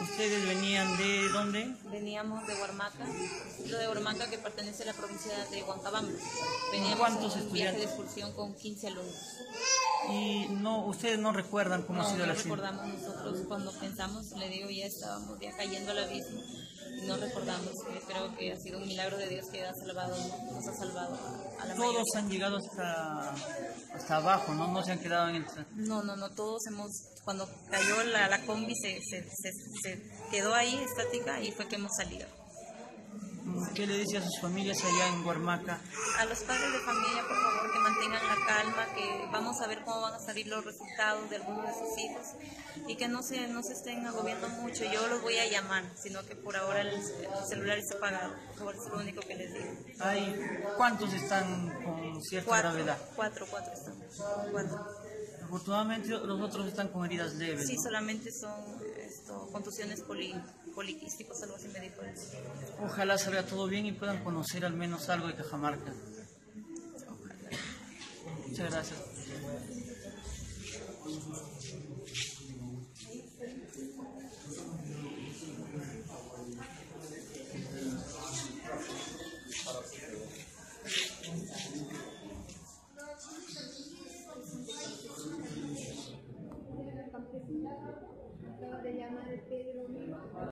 ¿Ustedes venían de dónde? Veníamos de Huarmaca, lo de Huarmaca que pertenece a la provincia de Huancabamba. Veníamos ¿Cuántos en un viaje de excursión con 15 alumnos. Y no, ustedes no recuerdan cómo ha No, sido no la accidente. recordamos nosotros cuando pensamos, le digo, ya estábamos ya cayendo al abismo y no recordamos. Yo creo que ha sido un milagro de Dios que ha salvado, nos ha salvado a, a la Todos mayoría. han llegado hasta, hasta abajo, ¿no? No se han quedado en el... No, no, no, todos hemos, cuando cayó la, la combi se, se, se, se quedó ahí estática y fue que hemos salido. ¿Qué le dice a sus familias allá en Huarmaca? A los padres de familia, por favor, que mantengan la calma, que vamos a ver cómo van a salir los resultados de algunos de sus hijos y que no se, no se estén agobiando mucho. Yo los voy a llamar, sino que por ahora el, el celular está apagado. Por favor, eso es lo único que les digo. Hay, ¿Cuántos están con cierta Cuatro, gravedad? cuatro, cuatro están. Cuatro. Afortunadamente los otros están con heridas leves. Sí, ¿no? solamente son esto, contusiones poli, poliquísticos, algo así me dijo él. Ojalá salga todo bien y puedan conocer al menos algo de Cajamarca. Muchas gracias.